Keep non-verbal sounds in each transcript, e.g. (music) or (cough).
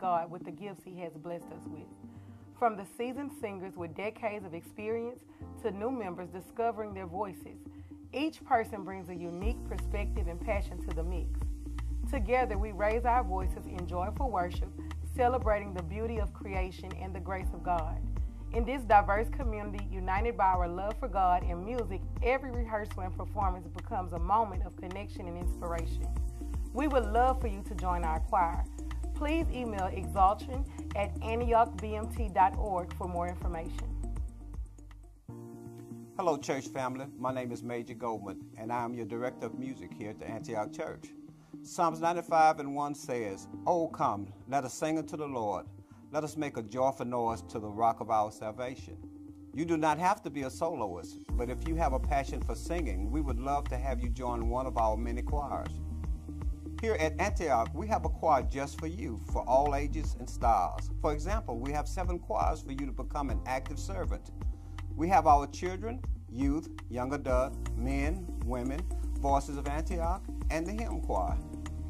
God with the gifts He has blessed us with. From the seasoned singers with decades of experience to new members discovering their voices, each person brings a unique perspective and passion to the mix. Together, we raise our voices in joyful worship, celebrating the beauty of creation and the grace of God. In this diverse community, united by our love for God and music, every rehearsal and performance becomes a moment of connection and inspiration. We would love for you to join our choir. Please email exaltation at antiochbmt.org for more information. Hello, church family. My name is Major Goldman, and I am your director of music here at the Antioch Church. Psalms 95 and 1 says, Oh, come, let us sing unto the Lord. Let us make a joyful noise to the rock of our salvation. You do not have to be a soloist, but if you have a passion for singing, we would love to have you join one of our many choirs. Here at Antioch, we have a choir just for you, for all ages and styles. For example, we have seven choirs for you to become an active servant. We have our children, youth, young adult, men, women, voices of Antioch, and the hymn choir.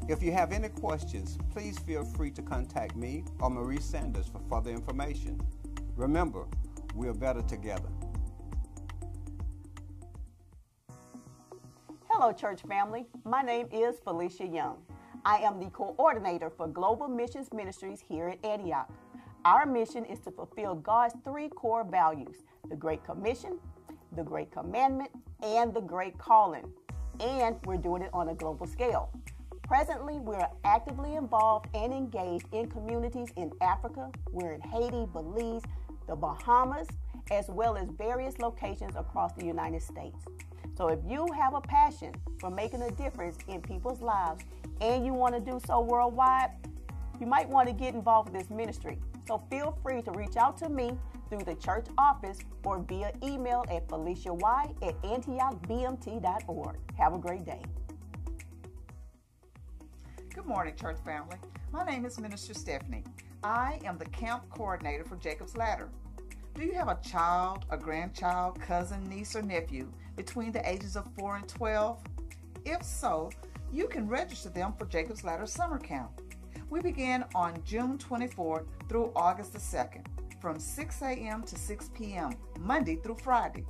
If you have any questions, please feel free to contact me or Marie Sanders for further information. Remember, we are better together. Hello, church family. My name is Felicia Young. I am the coordinator for Global Missions Ministries here at Antioch. Our mission is to fulfill God's three core values the Great Commission, the Great Commandment, and the Great Calling. And we're doing it on a global scale. Presently, we're actively involved and engaged in communities in Africa. We're in Haiti, Belize, the Bahamas, as well as various locations across the United States. So if you have a passion for making a difference in people's lives and you want to do so worldwide, you might want to get involved with this ministry. So feel free to reach out to me through the church office or via email at feliciay at antiochbmt.org. Have a great day. Good morning, church family. My name is Minister Stephanie. I am the camp coordinator for Jacob's Ladder. Do you have a child, a grandchild, cousin, niece, or nephew between the ages of 4 and 12? If so, you can register them for Jacob's Ladder Summer Camp. We begin on June 24th through August the 2nd from 6 a.m. to 6 p.m., Monday through Friday.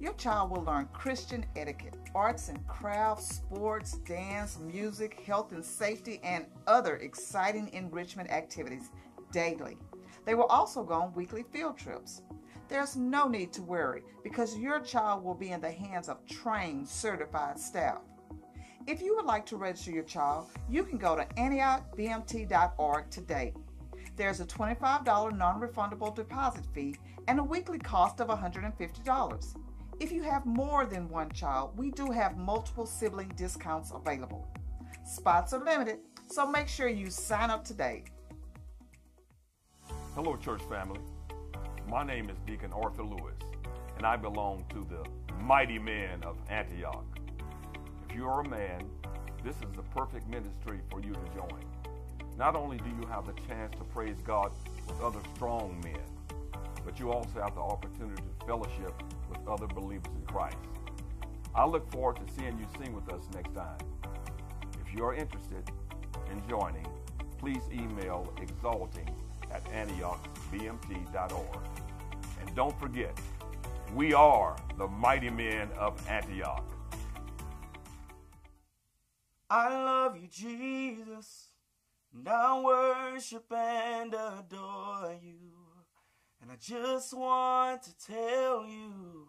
Your child will learn Christian etiquette, arts and crafts, sports, dance, music, health and safety, and other exciting enrichment activities daily. They will also go on weekly field trips. There's no need to worry because your child will be in the hands of trained, certified staff. If you would like to register your child, you can go to antiochbmt.org today. There's a $25 non refundable deposit fee and a weekly cost of $150. If you have more than one child, we do have multiple sibling discounts available. Spots are limited, so make sure you sign up today. Hello, church family. My name is Deacon Arthur Lewis, and I belong to the mighty men of Antioch. If you are a man, this is the perfect ministry for you to join. Not only do you have the chance to praise God with other strong men, but you also have the opportunity to fellowship with other believers in Christ. I look forward to seeing you sing with us next time. If you are interested in joining, please email exalting at antiochbmt.org. And don't forget, we are the mighty men of Antioch. I love you, Jesus, and I worship and adore you. And I just want to tell you,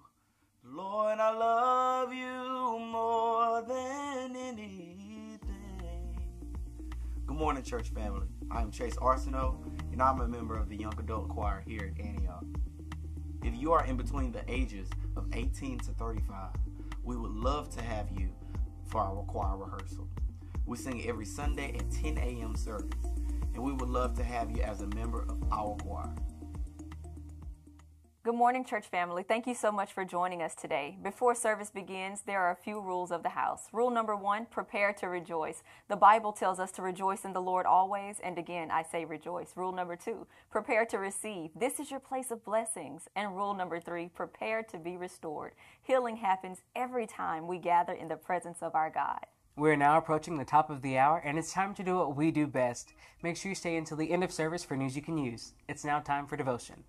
Lord, I love you more than anything. Good morning, church family. I am Chase Arsenault, and I'm a member of the Young Adult Choir here at Antioch. If you are in between the ages of 18 to 35, we would love to have you for our choir rehearsal. We sing every Sunday at 10 a.m. service, and we would love to have you as a member of our choir. Good morning, church family. Thank you so much for joining us today. Before service begins, there are a few rules of the house. Rule number one prepare to rejoice. The Bible tells us to rejoice in the Lord always, and again, I say rejoice. Rule number two prepare to receive. This is your place of blessings. And rule number three prepare to be restored. Healing happens every time we gather in the presence of our God. We're now approaching the top of the hour, and it's time to do what we do best. Make sure you stay until the end of service for news you can use. It's now time for devotion.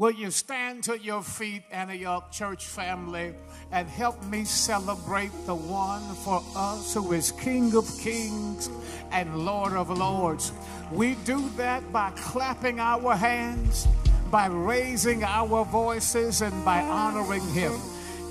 Will you stand to your feet, Antioch Church family, and help me celebrate the one for us who is King of Kings and Lord of Lords? We do that by clapping our hands, by raising our voices, and by honoring Him.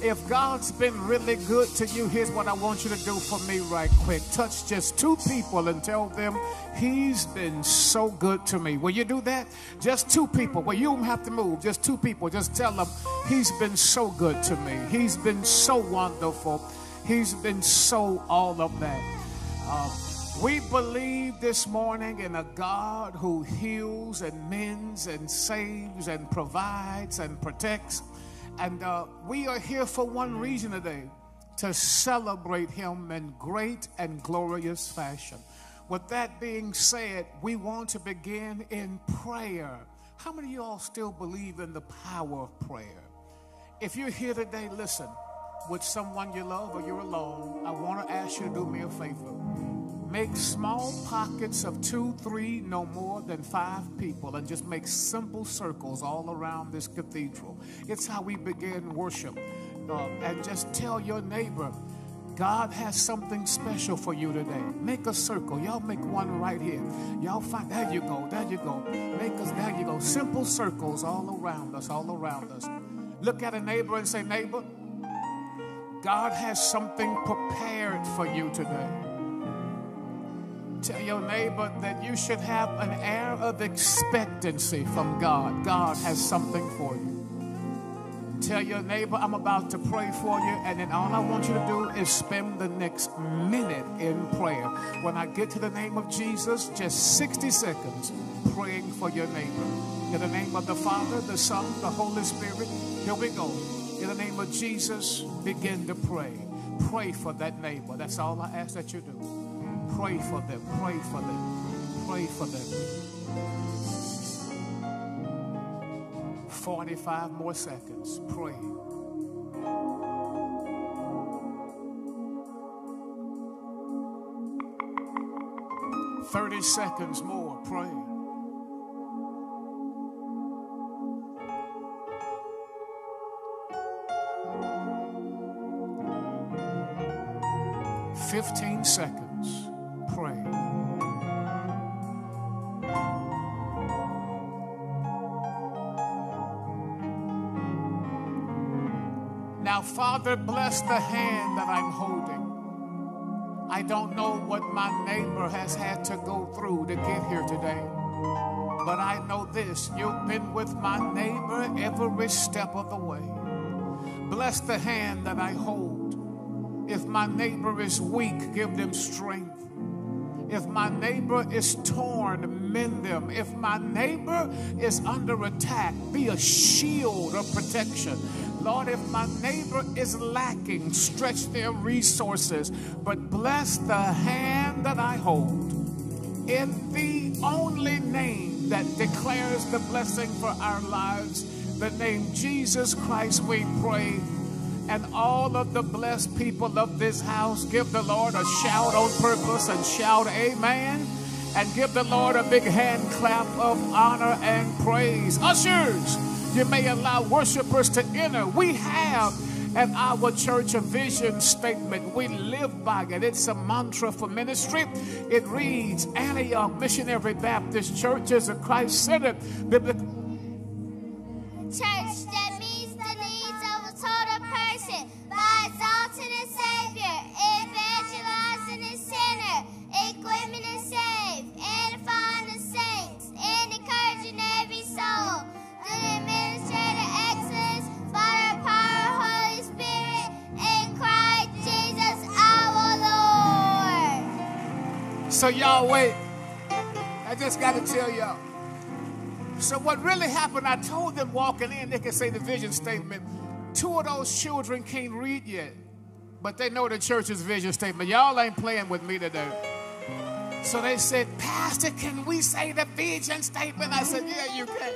If God's been really good to you, here's what I want you to do for me right quick. Touch just two people and tell them, He's been so good to me. Will you do that? Just two people. Well, you don't have to move. Just two people. Just tell them, He's been so good to me. He's been so wonderful. He's been so all of that. Uh, we believe this morning in a God who heals and mends and saves and provides and protects. And uh, we are here for one reason today to celebrate him in great and glorious fashion. With that being said, we want to begin in prayer. How many of you all still believe in the power of prayer? If you're here today, listen, with someone you love or you're alone, I want to ask you to do me a favor. Make small pockets of two, three, no more than five people, and just make simple circles all around this cathedral. It's how we begin worship. Uh, and just tell your neighbor, God has something special for you today. Make a circle. Y'all make one right here. Y'all find, there you go, there you go. Make us, there you go. Simple circles all around us, all around us. Look at a neighbor and say, neighbor, God has something prepared for you today. Tell your neighbor that you should have an air of expectancy from God. God has something for you. Tell your neighbor, I'm about to pray for you, and then all I want you to do is spend the next minute in prayer. When I get to the name of Jesus, just 60 seconds praying for your neighbor. In the name of the Father, the Son, the Holy Spirit, here we go. In the name of Jesus, begin to pray. Pray for that neighbor. That's all I ask that you do. Pray for them. Pray for them. Pray for them. 45 more seconds. Pray. Thirty seconds more. Pray. Fifteen seconds. Father, bless the hand that I'm holding. I don't know what my neighbor has had to go through to get here today. But I know this you've been with my neighbor every step of the way. Bless the hand that I hold. If my neighbor is weak, give them strength. If my neighbor is torn, mend them. If my neighbor is under attack, be a shield of protection. Lord, if my neighbor is lacking, stretch their resources, but bless the hand that I hold. In the only name that declares the blessing for our lives, the name Jesus Christ, we pray. And all of the blessed people of this house, give the Lord a shout on purpose and shout amen. And give the Lord a big hand clap of honor and praise. Ushers, you may allow worshipers to enter. We have at our church a vision statement. We live by it. It's a mantra for ministry. It reads Antioch Missionary Baptist Church is a Christ centered biblical So y'all wait. I just got to tell y'all. So what really happened, I told them walking in, they could say the vision statement. Two of those children can't read yet, but they know the church's vision statement. Y'all ain't playing with me today. So they said, Pastor, can we say the vision statement? I said, Yeah, you can.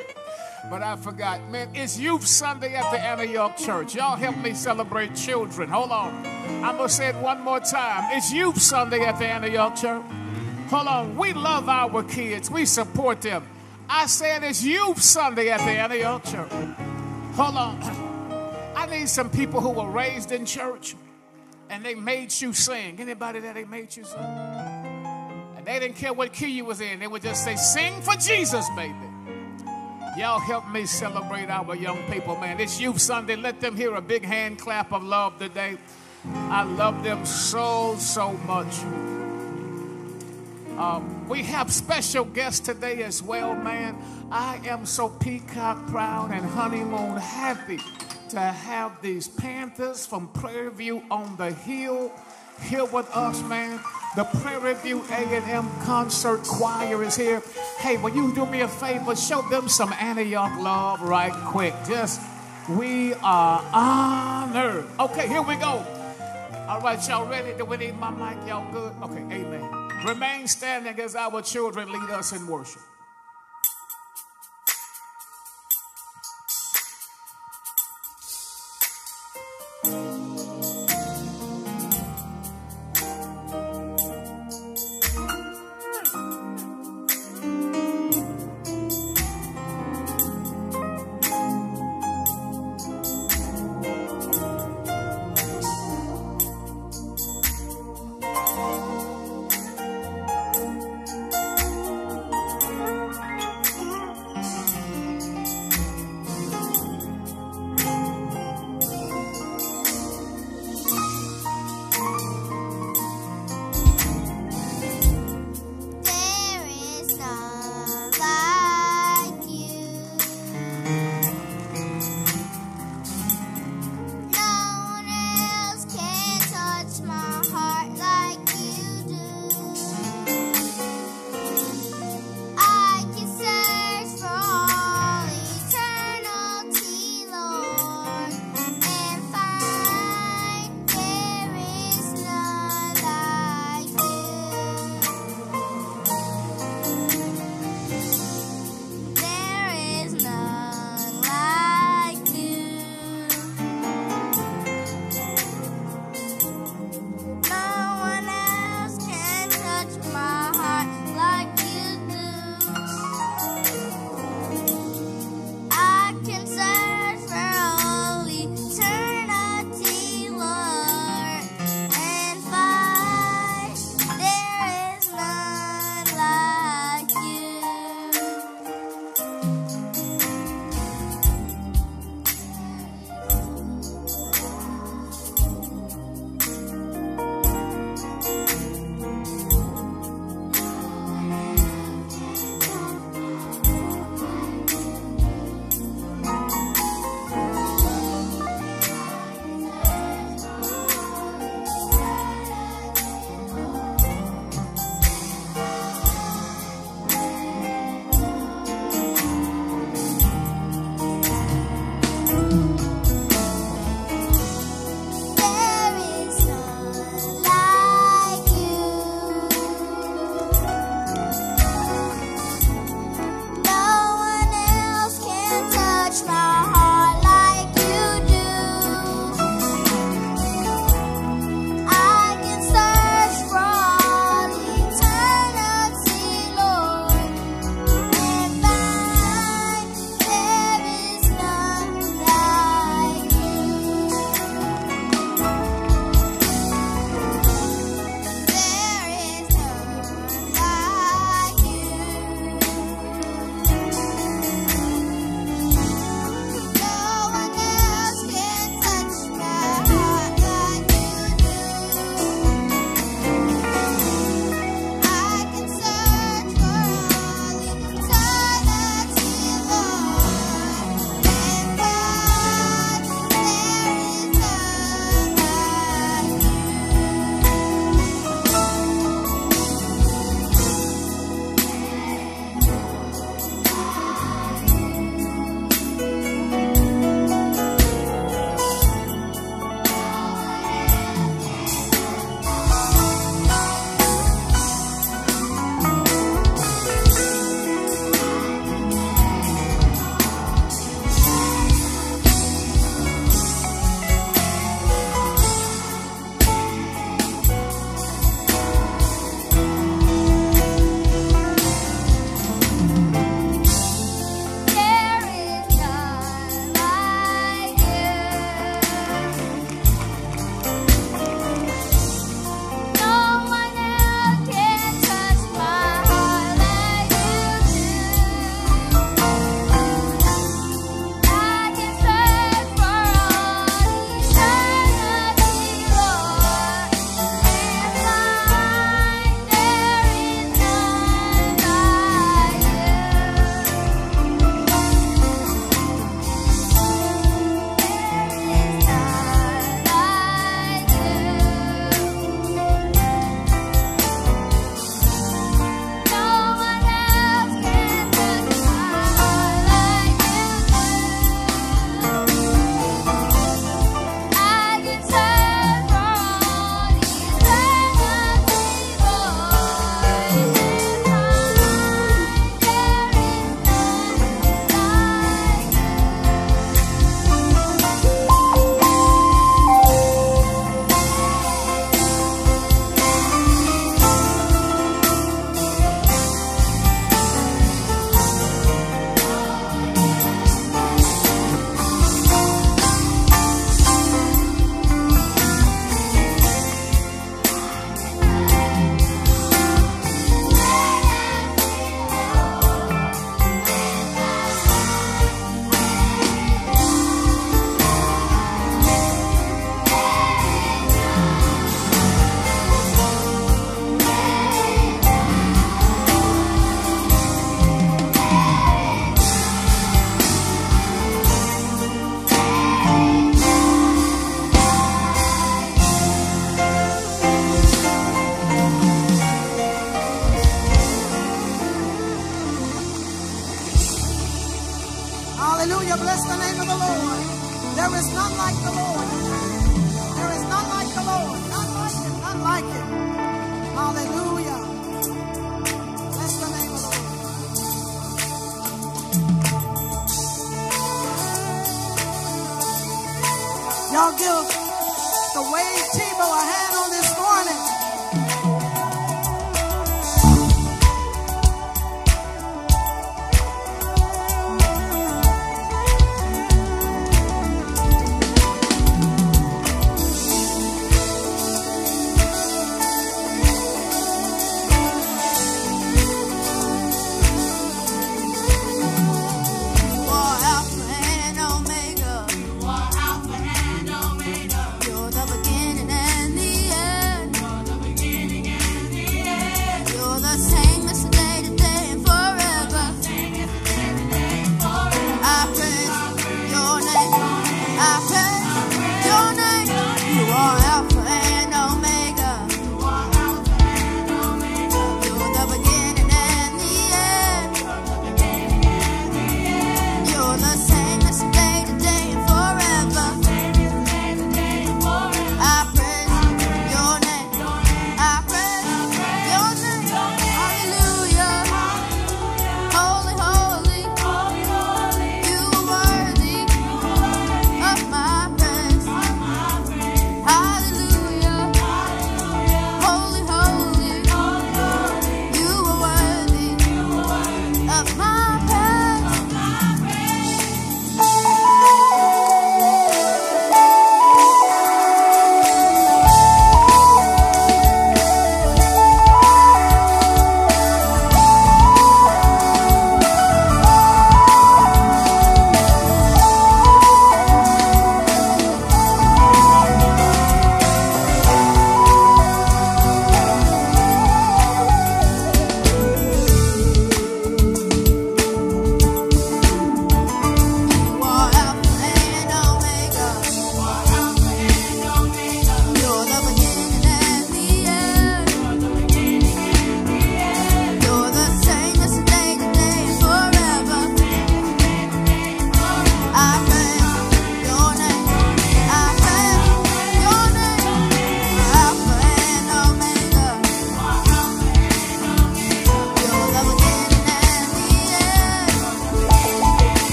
But I forgot. Man, it's Youth Sunday at the Antioch Church. Y'all help me celebrate children. Hold on. I'm going to say it one more time. It's Youth Sunday at the Antioch Church. Hold on. We love our kids, we support them. I said it's Youth Sunday at the Antioch Church. Hold on. I need some people who were raised in church and they made you sing. Anybody that they made you sing? And they didn't care what key you was in. They would just say, sing for Jesus, baby. Y'all help me celebrate our young people, man. It's Youth Sunday. Let them hear a big hand clap of love today. I love them so, so much. Um, we have special guests today as well, man. I am so peacock proud and honeymoon happy to have these Panthers from Prairie View on the hill here with us, man. The Prairie View A&M Concert Choir is here. Hey, will you do me a favor? Show them some Antioch love right quick. Just, we are honored. Okay, here we go. All right, y'all ready? Do we need my mic? Y'all good? Okay, amen. Remain standing as our children lead us in worship.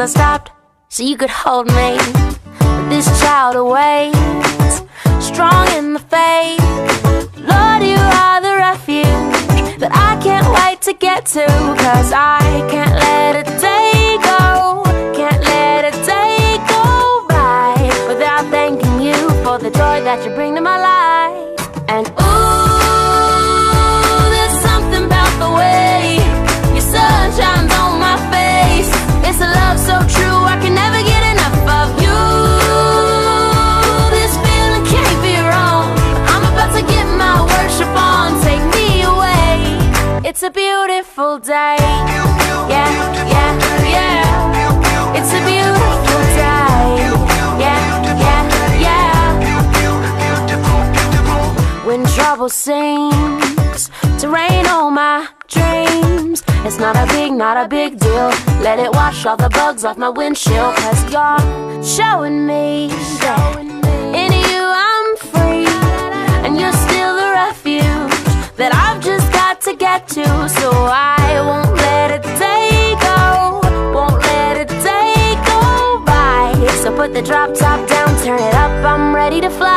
I stopped so you could hold me. But this child awaits, strong in the faith. Lord, you are the refuge that I can't wait to get to. Cause I can't let a day day. Yeah, yeah, yeah. It's a beautiful day. Yeah, yeah, yeah. When trouble seems to rain on my dreams, it's not a big, not a big deal. Let it wash all the bugs off my windshield. Cause you're showing me that in you I'm free. And you're still the refuge that I've just got to get to. So I won't let a day go, won't let a day go by. So put the drop top down, turn it up, I'm ready to fly.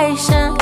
Limitations to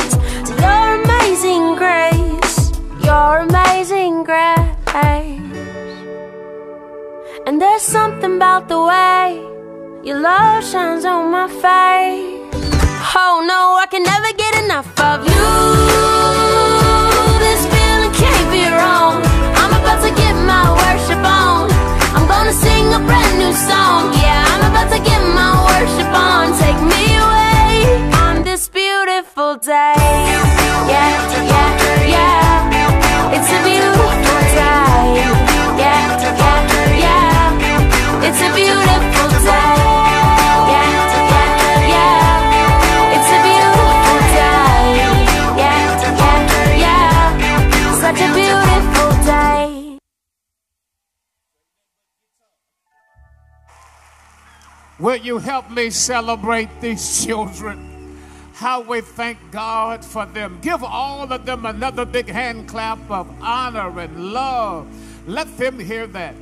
you help me celebrate these children? How we thank God for them. Give all of them another big hand clap of honor and love. Let them hear that.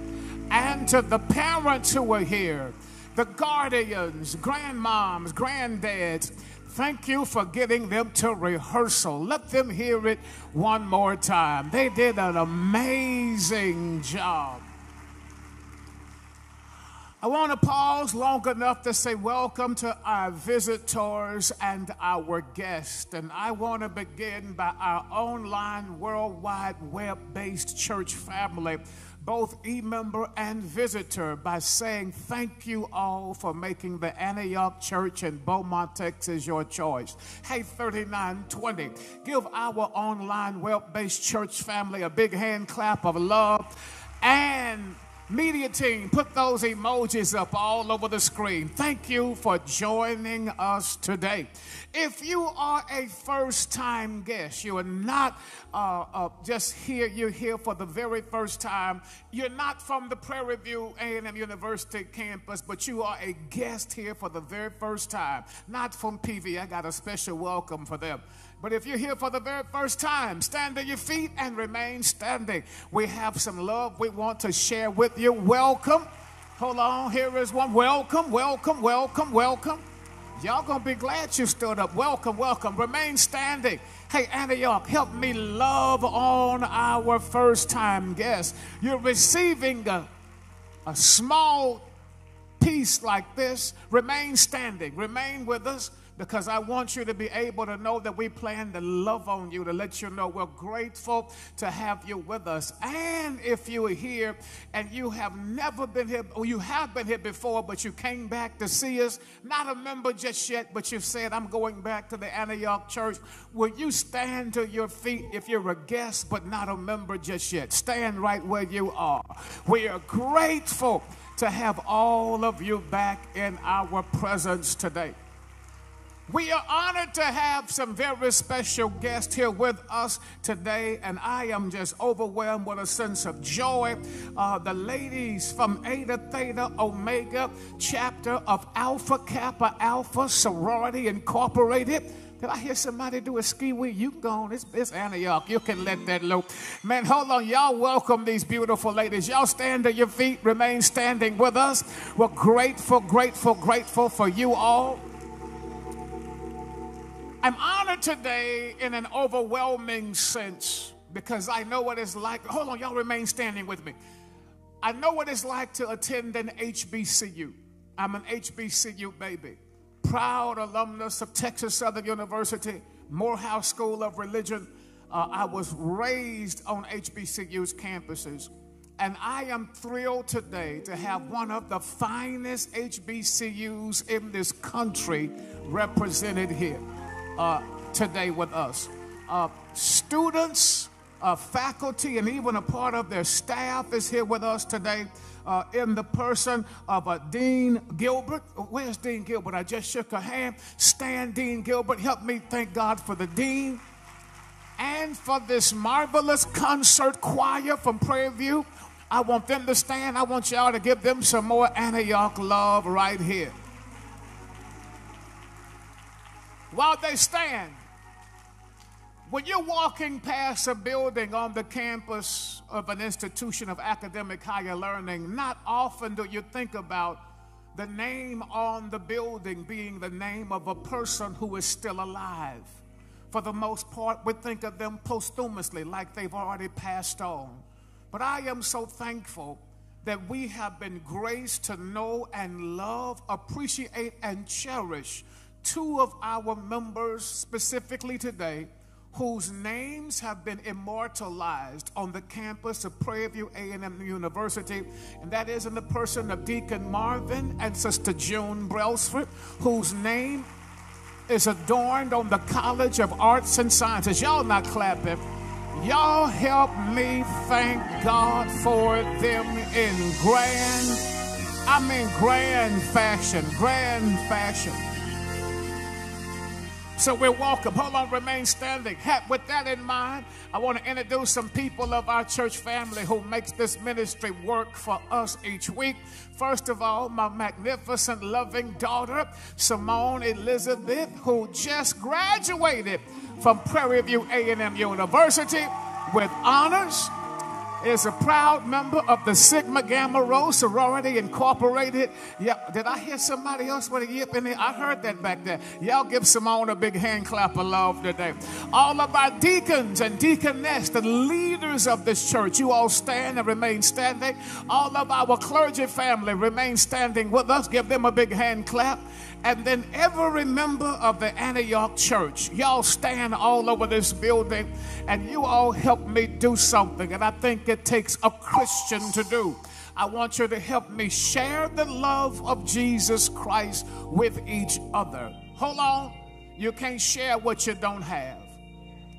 And to the parents who are here, the guardians, grandmoms, granddads, thank you for getting them to rehearsal. Let them hear it one more time. They did an amazing job. I want to pause long enough to say welcome to our visitors and our guests. And I want to begin by our online worldwide web based church family, both e member and visitor, by saying thank you all for making the Antioch Church in Beaumont, Texas your choice. Hey, 3920, give our online web based church family a big hand clap of love and Media team, put those emojis up all over the screen. Thank you for joining us today. If you are a first time guest, you are not uh, uh, just here, you're here for the very first time. You're not from the Prairie View A&M University campus, but you are a guest here for the very first time. Not from PV, I got a special welcome for them. But if you're here for the very first time, stand to your feet and remain standing. We have some love we want to share with you. Welcome. Hold on, here is one. Welcome, welcome, welcome, welcome. Y'all gonna be glad you stood up. Welcome, welcome. Remain standing. Hey, Antioch, help me love on our first time guests. You're receiving a, a small piece like this. Remain standing. Remain with us. Because I want you to be able to know that we plan to love on you, to let you know we're grateful to have you with us. And if you are here and you have never been here, or you have been here before, but you came back to see us, not a member just yet, but you've said, I'm going back to the Antioch church, will you stand to your feet if you're a guest but not a member just yet? Stand right where you are. We are grateful to have all of you back in our presence today. We are honored to have some very special guests here with us today, and I am just overwhelmed with a sense of joy. Uh, the ladies from Eta Theta Omega, chapter of Alpha Kappa Alpha Sorority Incorporated. Did I hear somebody do a skee-wee? You gone. It's, it's Antioch. You can let that low. Man, hold on. Y'all welcome these beautiful ladies. Y'all stand to your feet. Remain standing with us. We're grateful, grateful, grateful for you all. I'm honored today in an overwhelming sense because I know what it's like. Hold on, y'all remain standing with me. I know what it's like to attend an HBCU. I'm an HBCU baby. Proud alumnus of Texas Southern University, Morehouse School of Religion. Uh, I was raised on HBCU's campuses. And I am thrilled today to have one of the finest HBCUs in this country represented here uh, today with us. Uh, students, uh, faculty, and even a part of their staff is here with us today uh, in the person of uh, Dean Gilbert. Where's Dean Gilbert? I just shook her hand. Stand, Dean Gilbert. Help me thank God for the Dean and for this marvelous concert choir from Prairie View. I want them to stand. I want y'all to give them some more Antioch love right here. While they stand. When you're walking past a building on the campus of an institution of academic higher learning, not often do you think about the name on the building being the name of a person who is still alive. For the most part, we think of them posthumously, like they've already passed on. But I am so thankful that we have been graced to know and love, appreciate, and cherish two of our members specifically today whose names have been immortalized on the campus of Prairie View A&M University, and that is in the person of Deacon Marvin and Sister June Brailsford, whose name is adorned on the College of Arts and Sciences. Y'all not clapping. Y'all help me thank God for them in grand, I mean grand fashion, grand fashion. So we're welcome. Hold on, remain standing. With that in mind, I want to introduce some people of our church family who makes this ministry work for us each week. First of all, my magnificent, loving daughter, Simone Elizabeth, who just graduated from Prairie View A&M University with honors is a proud member of the Sigma Gamma Rho Sorority Incorporated. Yep. did I hear somebody else with a yip in there? I heard that back there. Y'all give Simone a big hand clap of love today. All of our deacons and deaconess, the leaders of this church, you all stand and remain standing. All of our clergy family remain standing with us. Give them a big hand clap. And then every member of the Antioch church, y'all stand all over this building and you all help me do something. And I think it takes a Christian to do. I want you to help me share the love of Jesus Christ with each other. Hold on. You can't share what you don't have.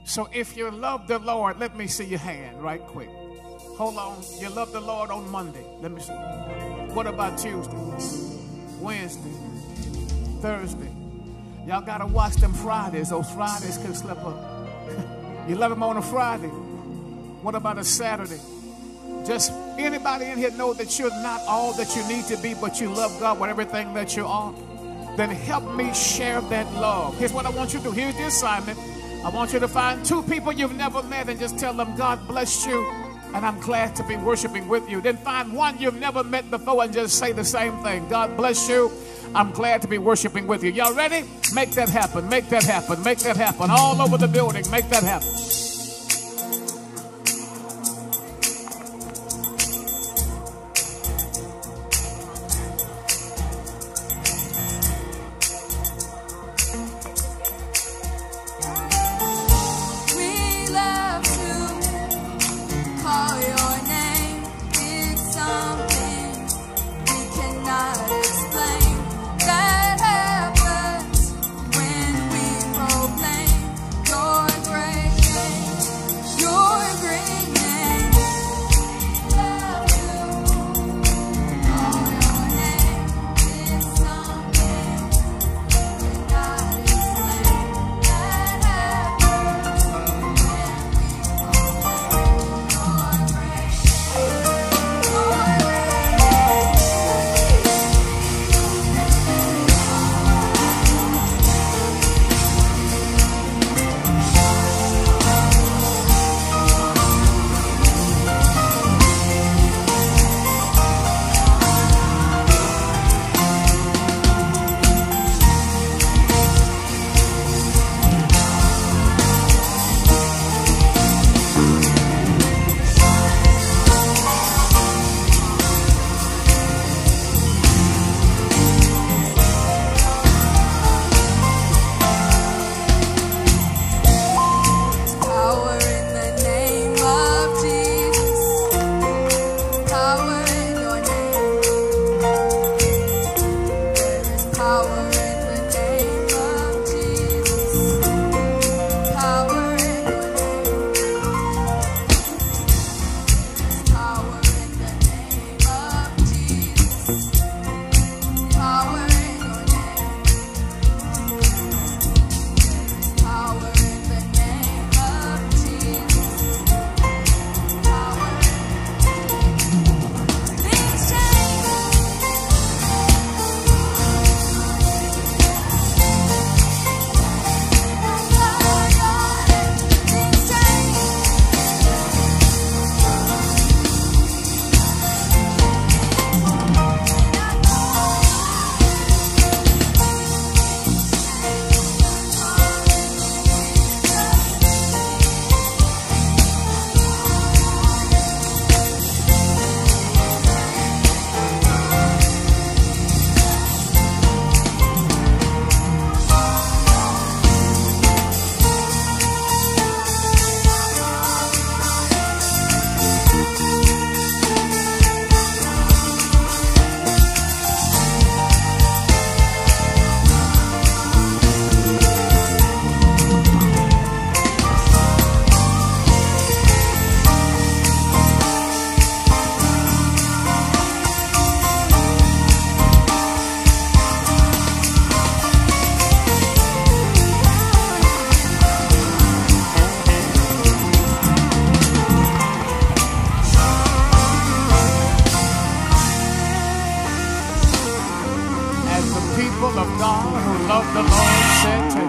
So if you love the Lord, let me see your hand right quick. Hold on. You love the Lord on Monday. Let me see. What about Tuesday? Wednesday? Thursday. Y'all gotta watch them Fridays. Those Fridays can slip up. you love them on a Friday. What about a Saturday? Just anybody in here know that you're not all that you need to be, but you love God with everything that you are? Then help me share that love. Here's what I want you to do. Here's the assignment. I want you to find two people you've never met and just tell them, God bless you, and I'm glad to be worshiping with you. Then find one you've never met before and just say the same thing. God bless you. I'm glad to be worshiping with you. Y'all ready? Make that happen. Make that happen. Make that happen. All over the building. Make that happen.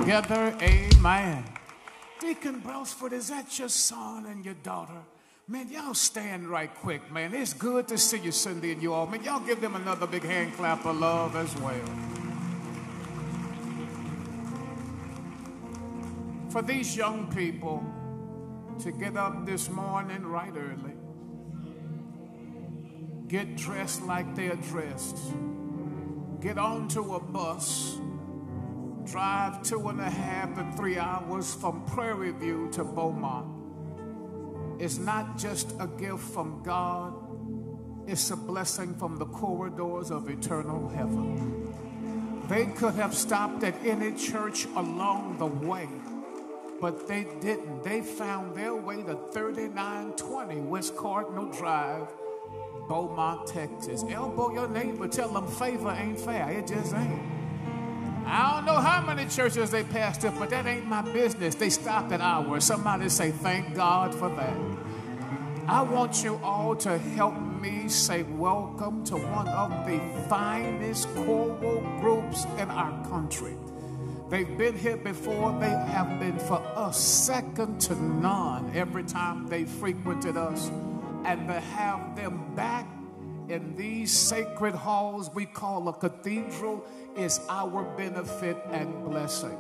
Together. Amen. Deacon Brailsford, is that your son and your daughter? Man, y'all stand right quick, man. It's good to see you, Cindy and you all. Man, y'all give them another big hand clap of love as well. For these young people to get up this morning right early, get dressed like they're dressed, get onto a bus, drive two and a half to three hours from Prairie View to Beaumont is not just a gift from God, it's a blessing from the corridors of eternal heaven. They could have stopped at any church along the way, but they didn't. They found their way to 3920 West Cardinal Drive, Beaumont, Texas. Elbow your neighbor, tell them favor ain't fair. It just ain't. I don't know how many churches they passed up, but that ain't my business. They stopped at ours. Somebody say, Thank God for that. I want you all to help me say welcome to one of the finest choral groups in our country. They've been here before, they have been for us second to none every time they frequented us. And to have them back in these sacred halls we call a cathedral is our benefit and blessing.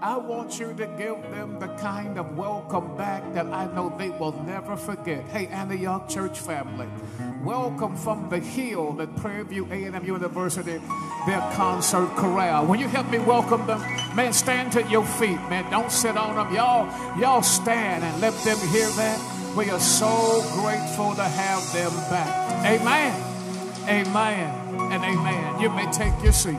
I want you to give them the kind of welcome back that I know they will never forget. Hey, Antioch Church family, welcome from the hill at Prairie View A&M University, their concert chorale. When you help me welcome them, man, stand to your feet, man. Don't sit on them. Y'all, y'all stand and let them hear that. We are so grateful to have them back. Amen. Amen. And amen. You may take your seat.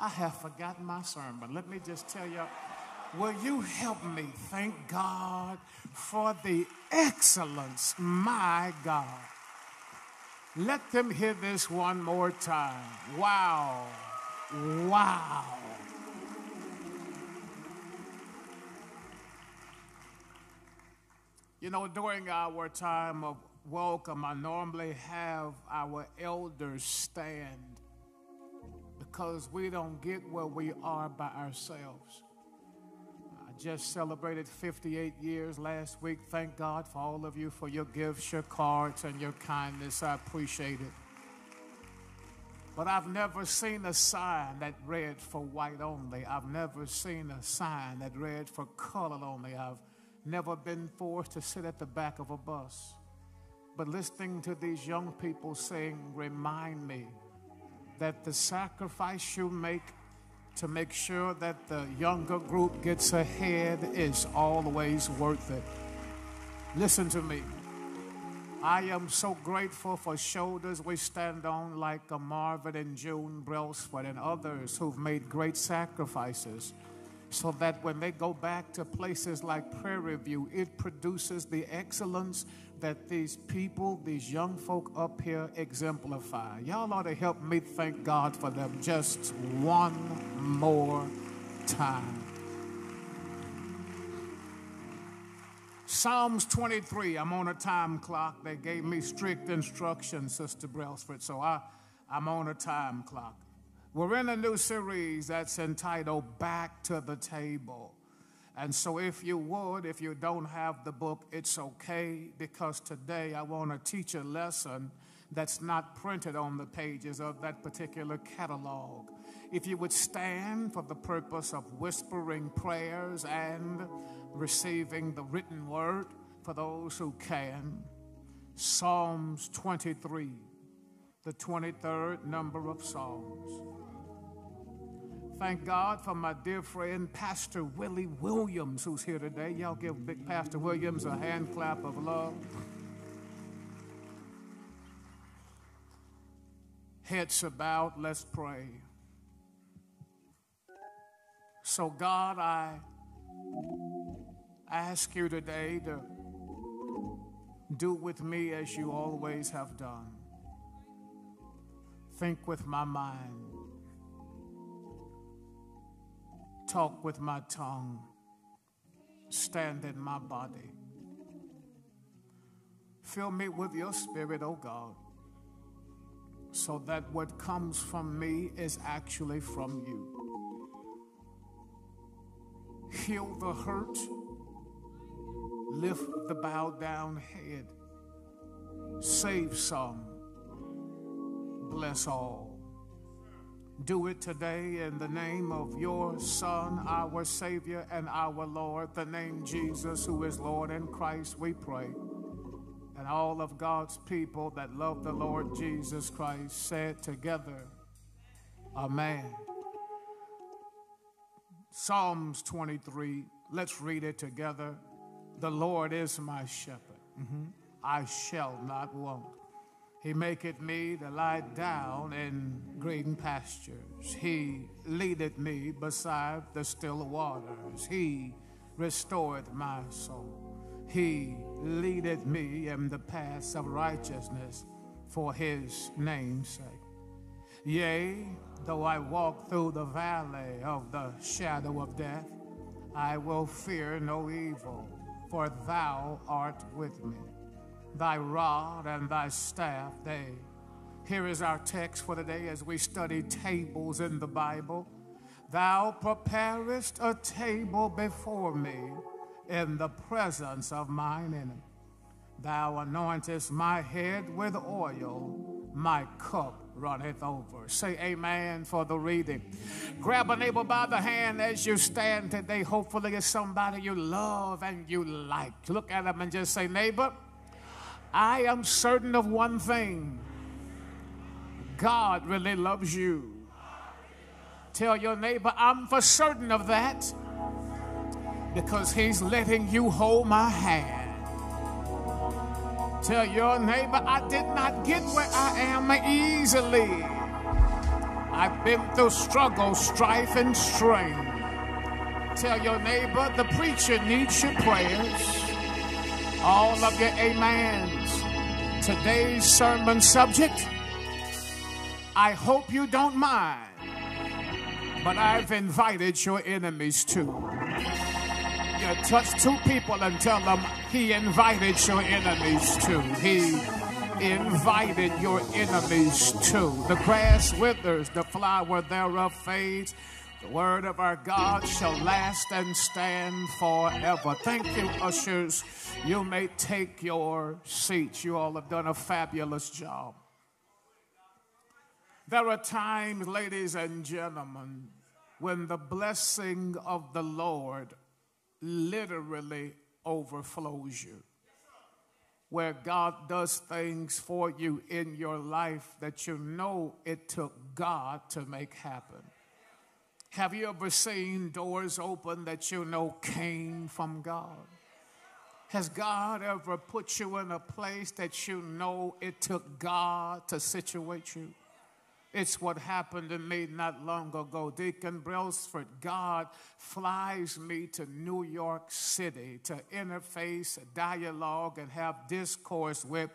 I have forgotten my sermon. But let me just tell you, will you help me thank God for the excellence, my God? Let them hear this one more time. Wow. Wow. You know, during our time of welcome, I normally have our elders stand because we don't get where we are by ourselves. I just celebrated 58 years last week. Thank God for all of you for your gifts, your cards, and your kindness. I appreciate it. But I've never seen a sign that read for white only. I've never seen a sign that read for color only. I've never been forced to sit at the back of a bus. But listening to these young people sing remind me that the sacrifice you make to make sure that the younger group gets ahead is always worth it. Listen to me. I am so grateful for shoulders we stand on like a Marvin and June Brailsford and others who've made great sacrifices so that when they go back to places like Prairie View, it produces the excellence that these people, these young folk up here exemplify. Y'all ought to help me thank God for them just one more time. Psalms 23, I'm on a time clock. They gave me strict instructions, Sister Brailsford, so I, I'm on a time clock. We're in a new series that's entitled Back to the Table. And so, if you would, if you don't have the book, it's okay because today I want to teach a lesson that's not printed on the pages of that particular catalog. If you would stand for the purpose of whispering prayers and receiving the written word for those who can, Psalms 23, the 23rd number of Psalms. Thank God for my dear friend, Pastor Willie Williams, who's here today. Y'all give Big Pastor Williams a hand clap of love. Heads about, let's pray. So, God, I ask you today to do with me as you always have done. Think with my mind. Talk with my tongue, stand in my body. Fill me with your spirit, O oh God, so that what comes from me is actually from you. Heal the hurt, lift the bowed down head, save some, bless all. Do it today in the name of your Son, our Savior, and our Lord, the name Jesus, who is Lord in Christ, we pray. And all of God's people that love the Lord Jesus Christ said together, Amen. Psalms 23, let's read it together. The Lord is my shepherd. Mm-hmm. I shall not want. He maketh me to lie down in green pastures. He leadeth me beside the still waters. He restoreth my soul. He leadeth me in the paths of righteousness for his name's sake. Yea, though I walk through the valley of the shadow of death, I will fear no evil, for thou art with me thy rod and thy staff, they. Here is our text for today as we study tables in the Bible. Thou preparest a table before me in the presence of mine enemy. Thou anointest my head with oil, my cup runneth over. Say amen for the reading. Grab a neighbor by the hand as you stand today. Hopefully, it's somebody you love and you like. Look at them and just say, neighbor, I am certain of one thing God really loves you. Tell your neighbor, I'm for certain of that because He's letting you hold my hand. Tell your neighbor, I did not get where I am easily. I've been through struggle, strife, and strain. Tell your neighbor the preacher needs your prayers. All of your amens. Today's sermon subject I hope you don't mind, but I've invited your enemies too. You touch two people and tell them he invited your enemies too. He invited your enemies too. The grass withers, the flower thereof fades. The word of our God shall last and stand forever. Thank you, ushers. You may take your seats. You all have done a fabulous job. There are times, ladies and gentlemen, when the blessing of the Lord literally overflows you. Where God does things for you in your life that you know it took God to make happen. Have you ever seen doors open that you know came from God? Has God ever put you in a place that you know it took God to situate you? It's what happened to me not long ago. Deacon Brailsford, God flies me to New York City to interface, a dialogue, and have discourse with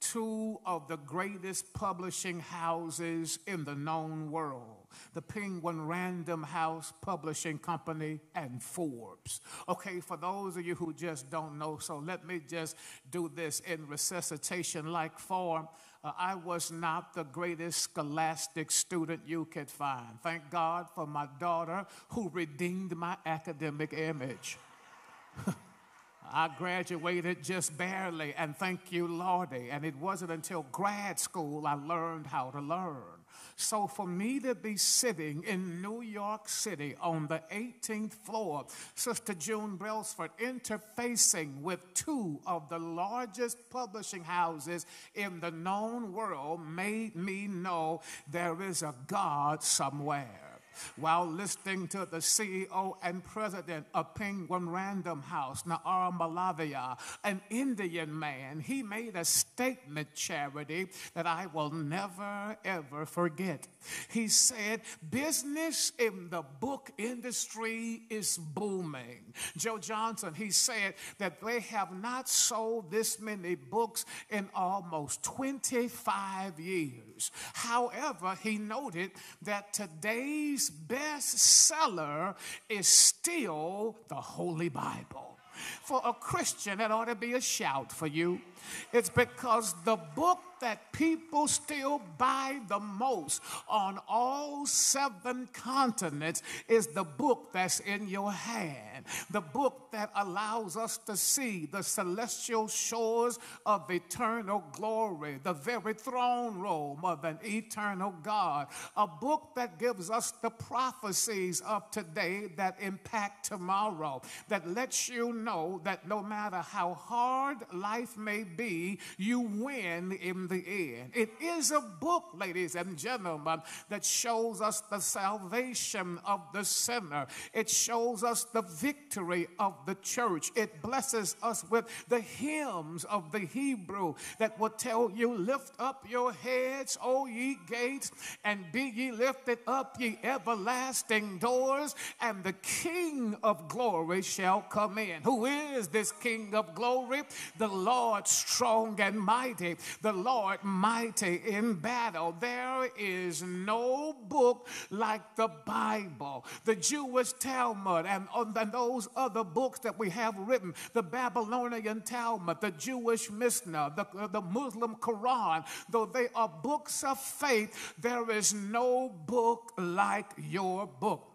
two of the greatest publishing houses in the known world the Penguin Random House Publishing Company and Forbes. Okay, for those of you who just don't know, so let me just do this in resuscitation like form. Uh, I was not the greatest scholastic student you could find. Thank God for my daughter who redeemed my academic image. (laughs) I graduated just barely, and thank you, Lordy. And it wasn't until grad school I learned how to learn. So for me to be sitting in New York City on the 18th floor, Sister June Brailsford interfacing with two of the largest publishing houses in the known world made me know there is a God somewhere while listening to the CEO and president of Penguin Random House, Nihar Malaviya, an Indian man. He made a statement, Charity, that I will never ever forget. He said, Business in the book industry is booming. Joe Johnson, he said that they have not sold this many books in almost 25 years. However, he noted that today's bestseller is still the Holy Bible. For a Christian, that ought to be a shout for you. It's because the book that people still buy the most on all seven continents is the book that's in your hand. The book that allows us to see the celestial shores of eternal glory, the very throne room of an eternal God. A book that gives us the prophecies of today that impact tomorrow, that lets you know that no matter how hard life may be, you win in the end. It is a book, ladies and gentlemen, that shows us the salvation of the sinner. It shows us the victory of the church. It blesses us with the hymns of the Hebrew that will tell you, Lift up your heads, O ye gates, and be ye lifted up, ye everlasting doors, and the King of glory shall come in. Who is this King of glory? The Lord strong and mighty, the Lord mighty in battle. There is no book like the Bible, the Jewish Talmud, and, and those other books that we have written the Babylonian Talmud, the Jewish Mishnah, the, the Muslim Quran. Though they are books of faith, there is no book like your book.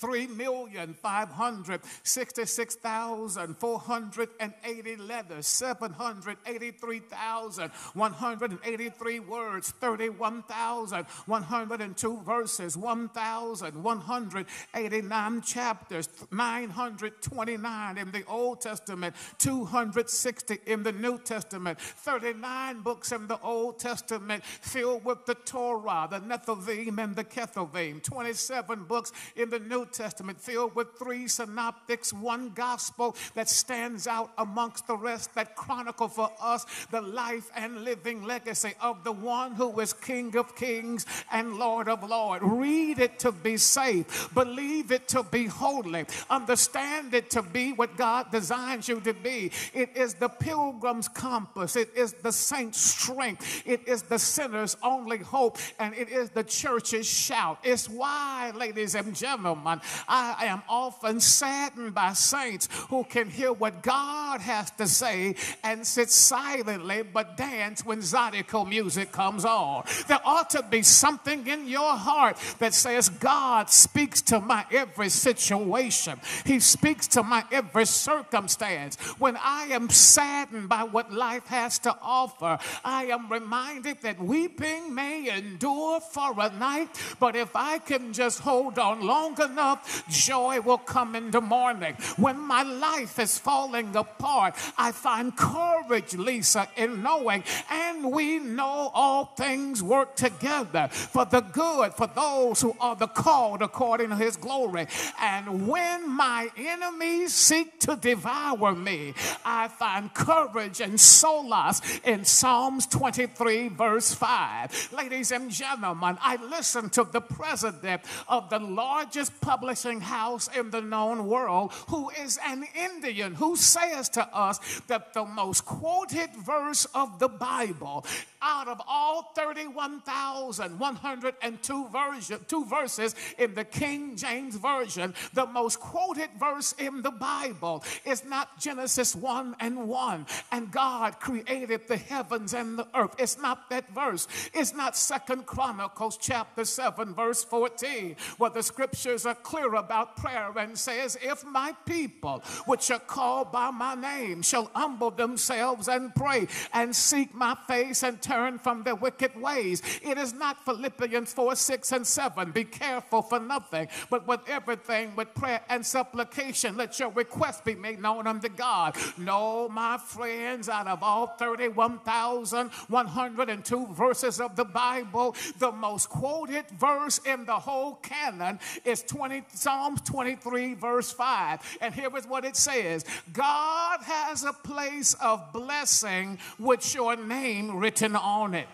3,566,480 letters, 783,183 words, 31,102 verses, 1,189 chapters, 929 in the Old Testament, 260 in the New Testament, 39 books in the Old Testament filled with the Torah, the Nevi'im, and the Ketuvim, 27 books in the New Testament, filled with three synoptics, one gospel that stands out amongst the rest that chronicle for us the life and living legacy of the one who is King of Kings and Lord of Lords. Read it to be safe, believe it to be holy, understand it to be what God designs you to be. It is the pilgrim's compass, it is the saint's strength, it is the sinner's only hope, and it is the church's shout. It's why, ladies and gentlemen, I am often saddened by saints who can hear what God has to say and sit silently but dance when Zydeco music comes on. There ought to be something in your heart that says, God speaks to my every situation, He speaks to my every circumstance. When I am saddened by what life has to offer, I am reminded that weeping may endure for a night, but if I can just hold on long enough, joy will come in the morning. When my life is falling apart, I find courage, Lisa, in knowing, and we know all things work together for the good for those who are the called according to his glory. And when my enemies seek to devour me, I find courage and solace in Psalms 23, verse 5. Ladies and gentlemen, I listened to the president of the largest publishing house in the known world, who is an Indian, who says to us that the most quoted verse of the Bible out of all 31,102 version, two verses in the King James Version, the most quoted verse in the Bible is not Genesis 1 and 1, and God created the heavens and the earth. It's not that verse. It's not Second Chronicles chapter 7, verse 14, where the scriptures are clear about prayer and says, If my people, which are called by my name, shall humble themselves and pray and seek my face and turn from their wicked ways. It is not Philippians 4, 6, and 7. Be careful for nothing, but with everything, with prayer and supplication, let your request be made known unto God. No, my friends, out of all 31,102 verses of the Bible, the most quoted verse in the whole canon is 20, Psalms 23, verse 5. And here is what it says God has a place of blessing with your name written on it.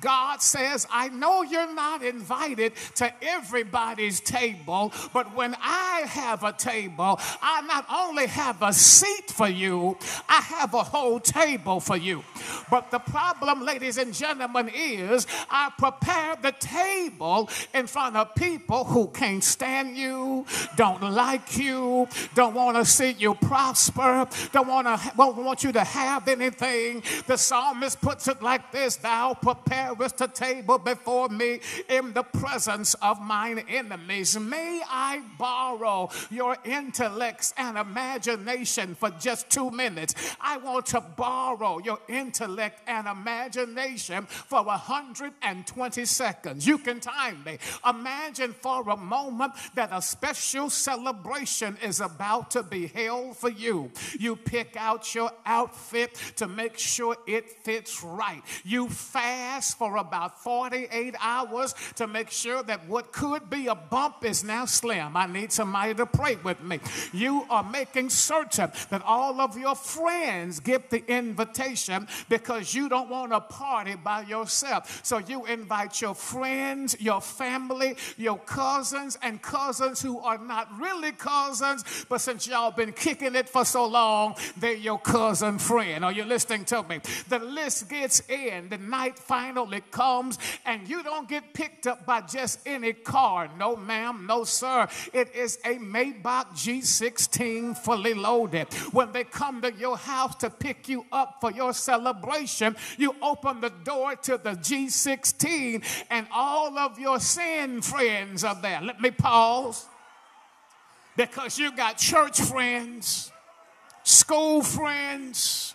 God says, I know you're not invited to everybody's table, but when I have a table, I not only have a seat for you, I have a whole table for you. But the problem, ladies and gentlemen, is I prepare the table in front of people who can't stand you, don't like you, don't want to see you prosper, don't want to won't want you to have anything. The psalmist puts it like this: Thou preparest a table before me in the presence of mine enemies. May I borrow your intellects and imagination for just two minutes? I want to borrow your intellect and imagination for 120 seconds. You can time me. Imagine for a moment that a special celebration is about to be held for you. You pick out your outfit to make sure it fits right. You fast for about 48 hours to make sure that what could be a bump is now slim. I need somebody to pray with me. You are making certain that all of your friends get the invitation because you don't want to party by yourself. So you invite your friends, your family, your cousins, and cousins who are not really cousins, but since y'all been kicking it for so long, they're your cousin friend. Are you listening to me? The list gets in, the night finally comes, and you don't get picked up by just any car. No, ma'am, no, sir. It is a Maybach G16 fully loaded. When they come to your house to pick you up for your celebration, you open the door to the G16, and all of your sin friends are there. Let me pause because you got church friends, school friends,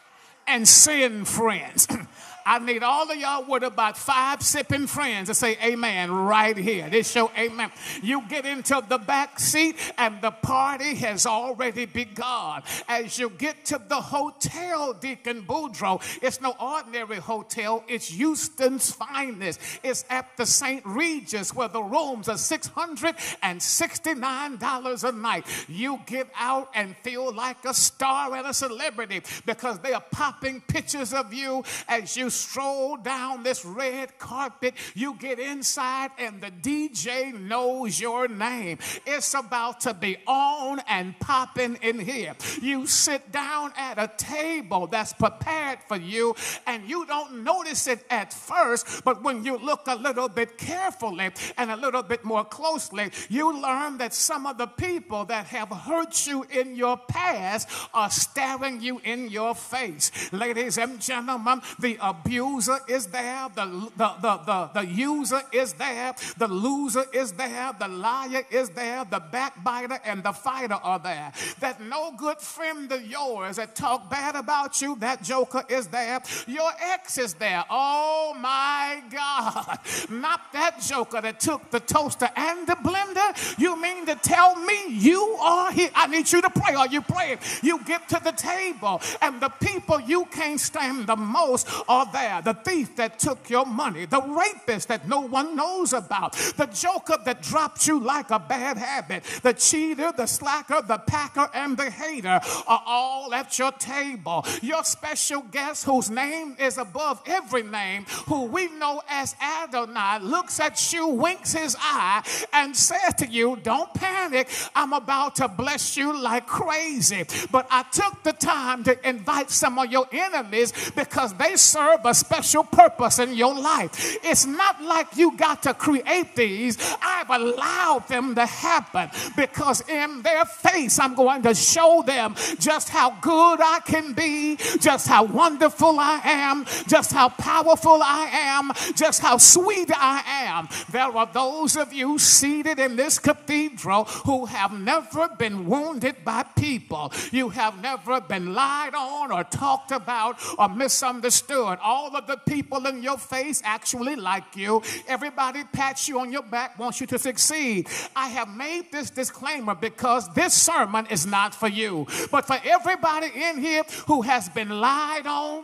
and sin friends. (clears throat) I need all of y'all with about five sipping friends to say amen right here. This show, amen. You get into the back seat and the party has already begun. As you get to the hotel, Deacon Boudreaux, it's no ordinary hotel, it's Houston's finest. It's at the St. Regis where the rooms are $669 a night. You get out and feel like a star and a celebrity because they are popping pictures of you as you stroll down this red carpet. You get inside and the DJ knows your name. It's about to be on and popping in here. You sit down at a table that's prepared for you and you don't notice it at first, but when you look a little bit carefully and a little bit more closely, you learn that some of the people that have hurt you in your past are staring you in your face. Ladies and gentlemen, the abuser is there, the, the, the, the, the user is there, the loser is there, the liar is there, the backbiter and the fighter are there. That no good friend of yours that talk bad about you, that joker is there. Your ex is there. Oh my God. Not that joker that took the toaster and the blender. You mean to tell me you are here? I need you to pray. Are you praying? You get to the table and the people you can't stand the most are there. The thief that took your money, the rapist that no one knows about, the joker that dropped you like a bad habit, the cheater, the slacker, the packer, and the hater are all at your table. Your special guest, whose name is above every name, who we know as Adonai, looks at you, winks his eye, and says to you, Don't panic. I'm about to bless you like crazy. But I took the time to invite some of your enemies because they serve a special purpose in your life. It's not like you got to create these, I've allowed them to happen because in their face, I'm going to show them just how good I can be, just how wonderful I am, just how powerful I am, just how sweet I am. There are those of you seated in this cathedral who have never been wounded by people. You have never been lied on or talked about or misunderstood. All of the people in your face actually like you. Everybody pats you on your back, wants you to succeed. I have made this disclaimer because this sermon is not for you, but for everybody in here who has been lied on,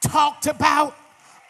talked about,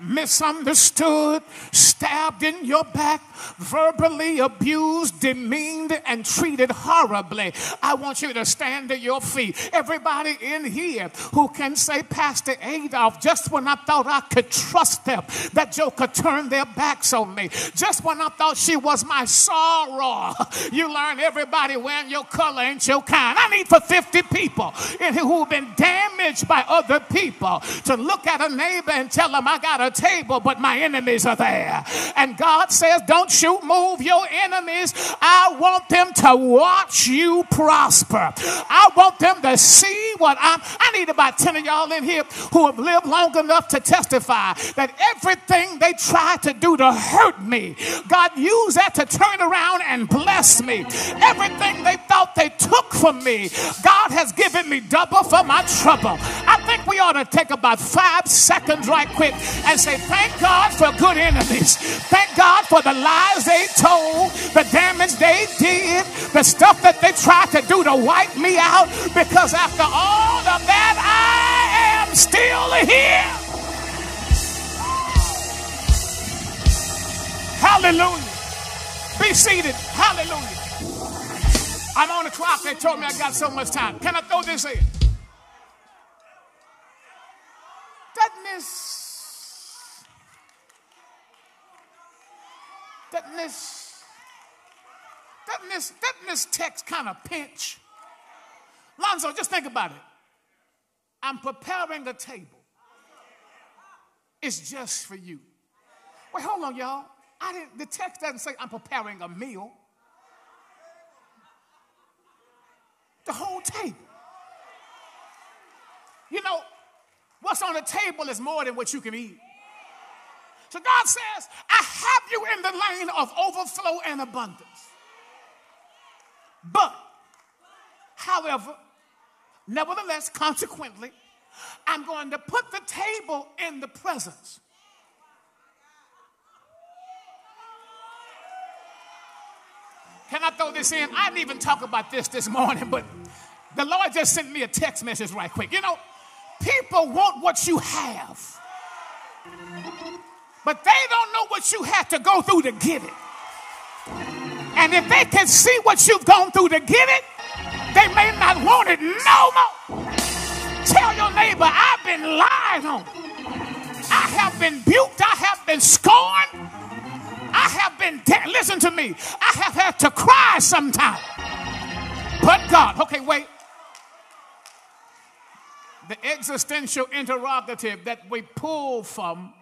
misunderstood, stabbed in your back, verbally abused, demeaned, and treated horribly. I want you to stand to your feet. Everybody in here who can say, Pastor Adolph, just when I thought I could trust them, that joker turned their backs on me. Just when I thought she was my sorrow, you learn everybody wearing your color ain't your kind. I need for 50 people in who've been damaged by other people to look at a neighbor and tell them, I got a table, but my enemies are there. And God says, Don't you move your enemies. I want them to watch you prosper. I want them to see what I'm. I need about 10 of y'all in here who have lived long enough to testify that everything they tried to do to hurt me, God used that to turn around and bless me. Everything they thought they took from me, God has given me double for my trouble. I think we ought to take about five seconds right quick and say, Thank God for good enemies. Thank God for the lies they told, the damage they did, the stuff that they tried to do to wipe me out. Because after all of that, I am still here. Hallelujah. Be seated. Hallelujah. I'm on the clock. They told me I got so much time. Can I throw this in? Doesn't this, doesn't this, doesn't this, doesn't this text kind of pinch? Lonzo, just think about it. I'm preparing the table. It's just for you. Wait, hold on, y'all. I didn't, the text doesn't say I'm preparing a meal. The whole table. You know, what's on the table is more than what you can eat. So God says, I have you in the lane of overflow and abundance. But, however, nevertheless, consequently, I'm going to put the table in the presence. Can I throw this in? I didn't even talk about this this morning, but the Lord just sent me a text message right quick. You know, people want what you have, but they don't know what you have to go through to get it. And if they can see what you've gone through to get it, they may not want it no more. Tell your neighbor, I've been lied on. I have been buked. I have been scorned. I have been, de- listen to me, I have had to cry sometimes. But God, okay, wait. The existential interrogative that we pull from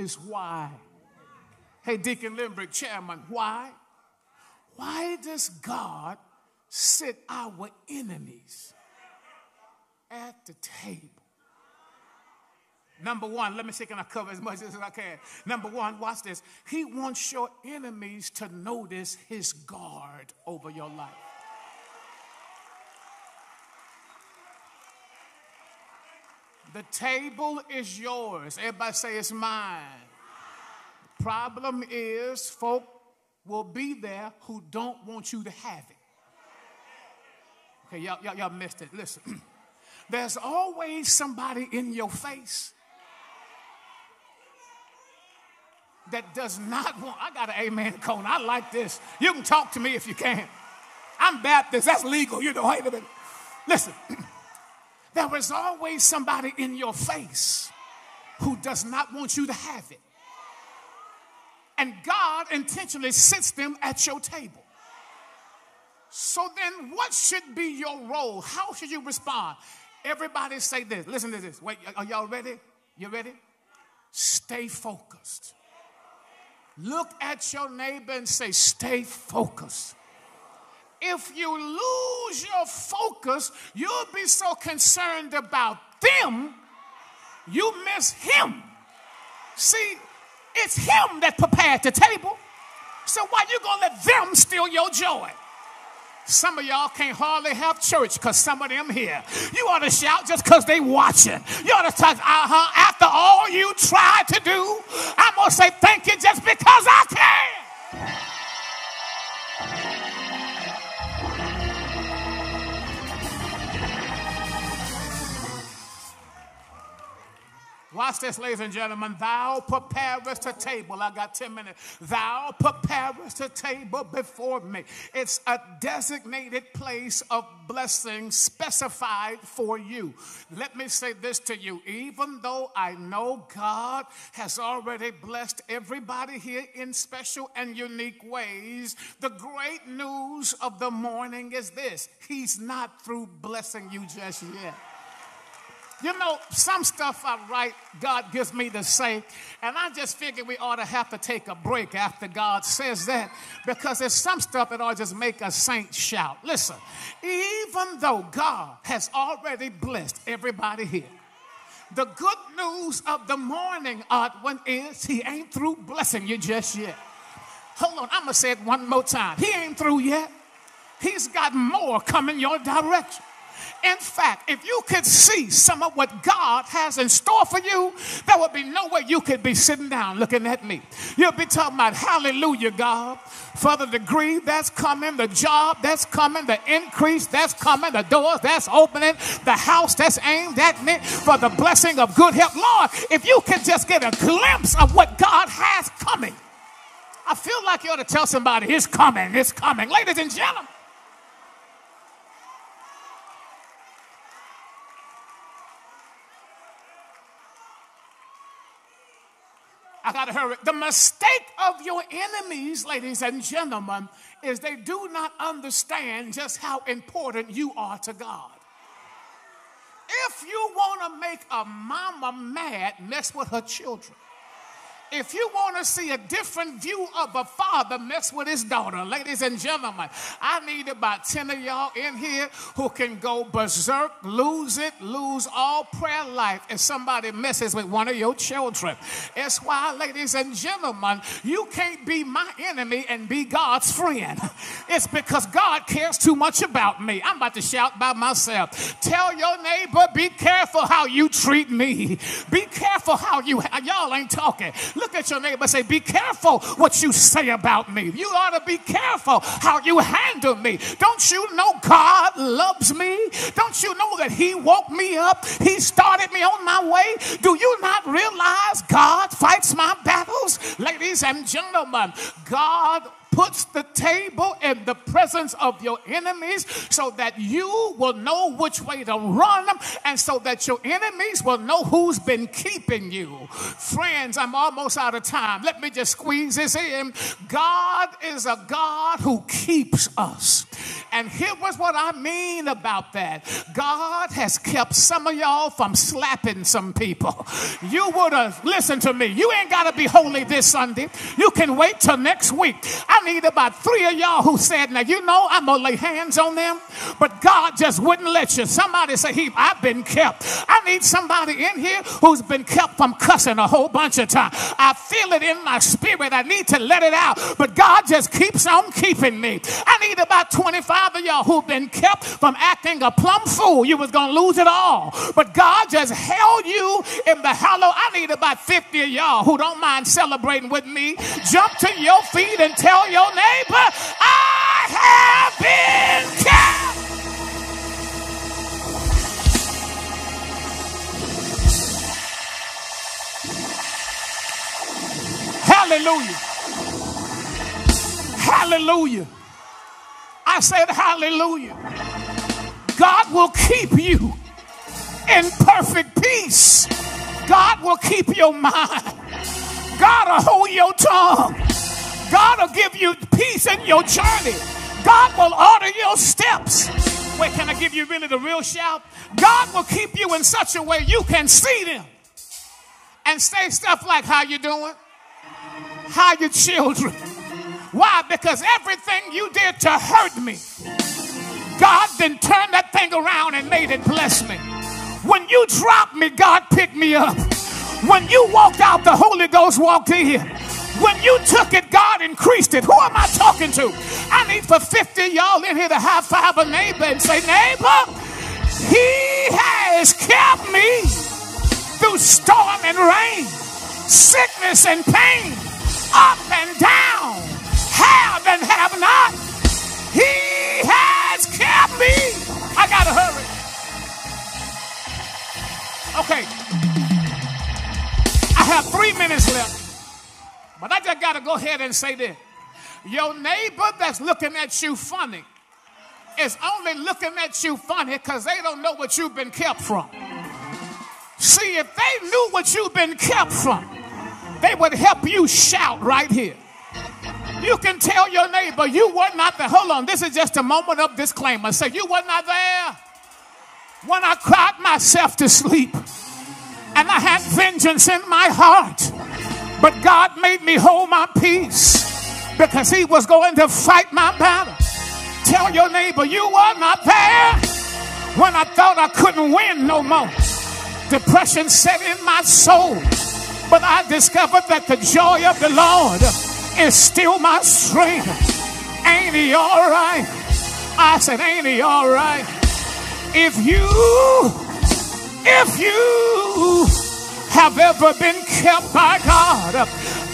is why. Hey, Deacon Limbrick, chairman, why? Why does God sit our enemies at the table? Number one, let me see, can I cover as much as I can? Number one, watch this. He wants your enemies to notice his guard over your life. The table is yours. Everybody say it's mine. Problem is, folk will be there who don't want you to have it. Okay, y'all, y'all, y'all missed it. Listen, (clears throat) there's always somebody in your face that does not want. I got an amen cone. I like this. You can talk to me if you can. I'm Baptist. That's legal. You know, wait a minute. Listen, (clears throat) there is always somebody in your face who does not want you to have it. And God intentionally sits them at your table. So then, what should be your role? How should you respond? Everybody say this. Listen to this. Wait, are y'all ready? You ready? Stay focused. Look at your neighbor and say, Stay focused. If you lose your focus, you'll be so concerned about them, you miss him. See, it's him that prepared the table. So why you gonna let them steal your joy? Some of y'all can't hardly have church because some of them here. You ought to shout just because they watching. You ought to talk, uh-huh, after all you tried to do, I'm going to say thank you just because I can. Watch this, ladies and gentlemen. Thou preparest a table. I got 10 minutes. Thou preparest a table before me. It's a designated place of blessing specified for you. Let me say this to you. Even though I know God has already blessed everybody here in special and unique ways, the great news of the morning is this He's not through blessing you just yet. You know, some stuff I write, God gives me to say, and I just figure we ought to have to take a break after God says that because there's some stuff that ought to just make a saint shout. Listen, even though God has already blessed everybody here, the good news of the morning, Odwin, is He ain't through blessing you just yet. Hold on, I'm gonna say it one more time. He ain't through yet. He's got more coming your direction. In fact, if you could see some of what God has in store for you, there would be no way you could be sitting down looking at me. You'll be talking about, Hallelujah, God, for the degree that's coming, the job that's coming, the increase that's coming, the doors that's opening, the house that's aimed at me, for the blessing of good health. Lord, if you could just get a glimpse of what God has coming, I feel like you ought to tell somebody, It's coming, it's coming. Ladies and gentlemen, I gotta hurry. The mistake of your enemies, ladies and gentlemen, is they do not understand just how important you are to God. If you want to make a mama mad, mess with her children. If you want to see a different view of a father mess with his daughter, ladies and gentlemen, I need about 10 of y'all in here who can go berserk, lose it, lose all prayer life if somebody messes with one of your children. It's why, ladies and gentlemen, you can't be my enemy and be God's friend. It's because God cares too much about me. I'm about to shout by myself. Tell your neighbor, be careful how you treat me. Be careful how you, y'all ain't talking. Look at your neighbor say, Be careful what you say about me. You ought to be careful how you handle me. Don't you know God loves me? Don't you know that He woke me up? He started me on my way. Do you not realize God fights my battles? Ladies and gentlemen, God puts the table in the presence of your enemies so that you will know which way to run and so that your enemies will know who's been keeping you. Friends, I'm almost out of time. Let me just squeeze this in. God is a God who keeps us. And here was what I mean about that God has kept some of y'all from slapping some people. You would have, listened to me, you ain't got to be holy this Sunday. You can wait till next week. I need about three of y'all who said, Now, you know, I'm to lay hands on them, but God just wouldn't let you. Somebody say, He, I've been kept. I need somebody in here who's been kept from cussing a whole bunch of times. I feel it in my spirit. I need to let it out, but God just keeps on keeping me. I need about 25 of y'all who've been kept from acting a plumb fool. You was to lose it all, but God just held you in the hollow. I need about 50 of y'all who don't mind celebrating with me. Jump to your feet and tell your neighbor, I have been kept. Hallelujah. Hallelujah. I said, Hallelujah. God will keep you in perfect peace. God will keep your mind. God will hold your tongue. God will give you peace in your journey. God will order your steps. Wait, can I give you really the real shout? God will keep you in such a way you can see them and say stuff like, How you doing? How your children? Why? Because everything you did to hurt me, God then turned that thing around and made it bless me. When you dropped me, God picked me up. When you walked out, the Holy Ghost walked in. When you took it, God increased it. Who am I talking to? I need for 50 y'all in here to high five a neighbor and say, neighbor, he has kept me through storm and rain, sickness and pain, up and down, have and have not. He has kept me. I gotta hurry. Okay. I have three minutes left. But I just got to go ahead and say this. Your neighbor that's looking at you funny is only looking at you funny because they don't know what you've been kept from. See, if they knew what you've been kept from, they would help you shout right here. You can tell your neighbor, you were not there. Hold on, this is just a moment of disclaimer. Say, you were not there when I cried myself to sleep and I had vengeance in my heart. But God made me hold my peace because He was going to fight my battle. Tell your neighbor, you were not there when I thought I couldn't win no more. Depression set in my soul, but I discovered that the joy of the Lord is still my strength. Ain't He all right? I said, Ain't He all right? If you, if you, have ever been kept by God,